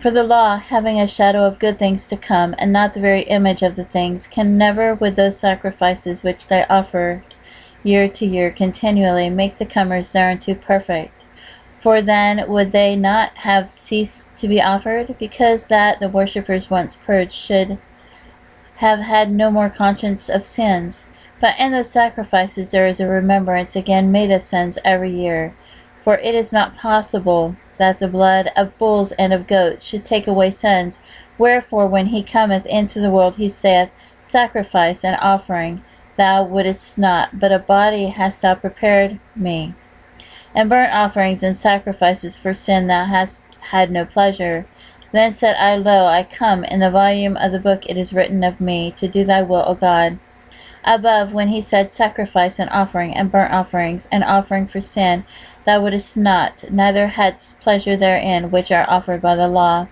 For the law, having a shadow of good things to come, and not the very image of the things, can never, with those sacrifices which they offered year to year continually, make the comers thereunto perfect. For then would they not have ceased to be offered, because that the worshippers once purged should have had no more conscience of sins. But in those sacrifices there is a remembrance again made of sins every year. For it is not possible that the blood of bulls and of goats should take away sins. Wherefore, when he cometh into the world, he saith, Sacrifice and offering thou wouldest not, but a body hast thou prepared me. And burnt offerings and sacrifices for sin thou hast had no pleasure. Then said I, Lo, I come, in the volume of the book it is written of me, to do thy will, O God. Above, when he said, Sacrifice and offering, and burnt offerings, and offering for sin, thou wouldest not, neither hadst pleasure therein, which are offered by the law.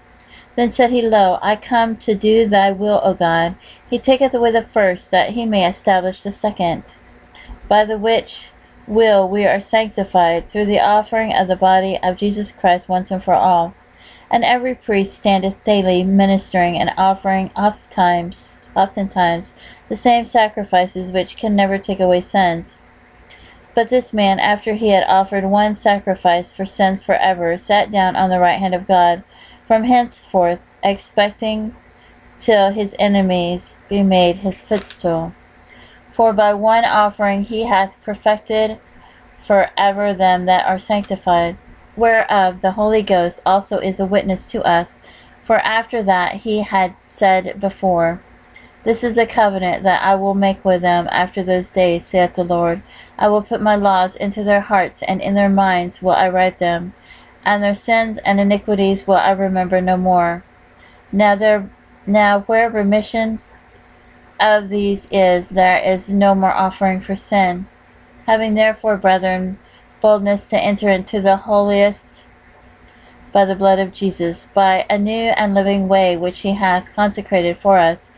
Then said he, Lo, I come to do thy will, O God. He taketh away the first, that he may establish the second. By the which will we are sanctified through the offering of the body of Jesus Christ once and for all. And every priest standeth daily ministering and offering oft times, oftentimes the same sacrifices which can never take away sins. But this man, after he had offered one sacrifice for sins for ever, sat down on the right hand of God, from henceforth expecting till his enemies be made his footstool. For by one offering he hath perfected for ever them that are sanctified, whereof the Holy Ghost also is a witness to us. For after that he had said before, this is a covenant that I will make with them after those days, saith the Lord. I will put my laws into their hearts, and in their minds will I write them, and their sins and iniquities will I remember no more. Now there now where remission of these is, there is no more offering for sin. Having therefore, brethren, boldness to enter into the holiest by the blood of Jesus, by a new and living way which he hath consecrated for us,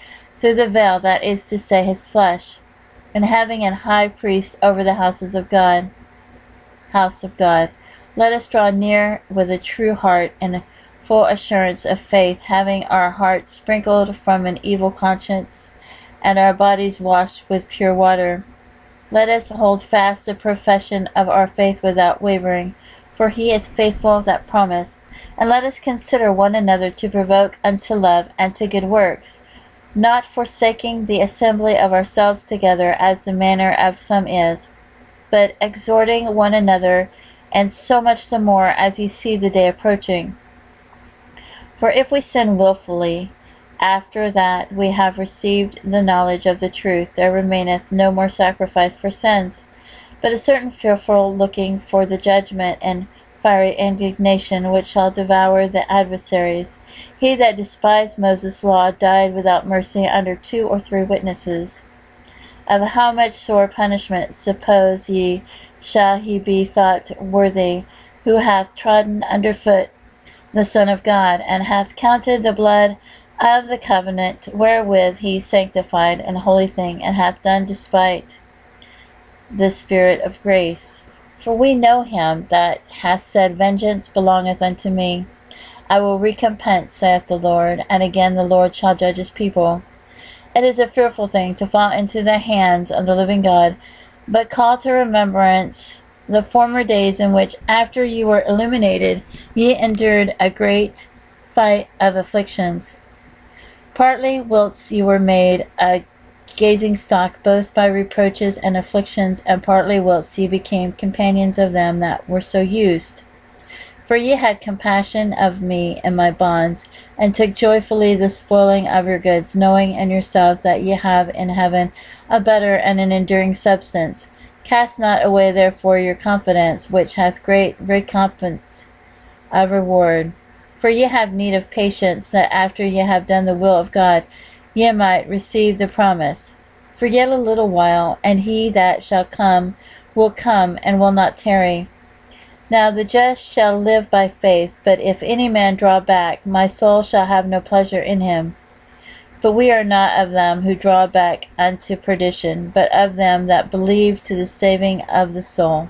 through the veil that is to say his flesh, and having an high priest over the houses of God, house of God, let us draw near with a true heart and a full assurance of faith, having our hearts sprinkled from an evil conscience and our bodies washed with pure water. Let us hold fast the profession of our faith without wavering, for he is faithful that promised. And let us consider one another to provoke unto love and to good works not forsaking the assembly of ourselves together as the manner of some is, but exhorting one another, and so much the more as ye see the day approaching. For if we sin wilfully, after that we have received the knowledge of the truth, there remaineth no more sacrifice for sins, but a certain fearful looking for the judgment and fiery indignation which shall devour the adversaries. He that despised Moses' law died without mercy under two or three witnesses. Of how much sore punishment, suppose ye, shall he be thought worthy, who hath trodden under foot the Son of God, and hath counted the blood of the covenant wherewith he sanctified an holy thing, and hath done despite the Spirit of grace? For we know him that hath said, Vengeance belongeth unto me. I will recompense, saith the Lord, and again the Lord shall judge his people. It is a fearful thing to fall into the hands of the living God, but call to remembrance the former days in which, after you were illuminated, ye endured a great fight of afflictions. Partly whilst you were made a gazing stock both by reproaches and afflictions, and partly whilst ye became companions of them that were so used. For ye had compassion of me and my bonds, and took joyfully the spoiling of your goods, knowing in yourselves that ye have in heaven a better and an enduring substance. Cast not away therefore your confidence, which hath great recompense of reward. For ye have need of patience, that after ye have done the will of God, ye might receive the promise. For yet a little while, and he that shall come will come and will not tarry. Now the just shall live by faith, but if any man draw back, my soul shall have no pleasure in him. But we are not of them who draw back unto perdition, but of them that believe to the saving of the soul.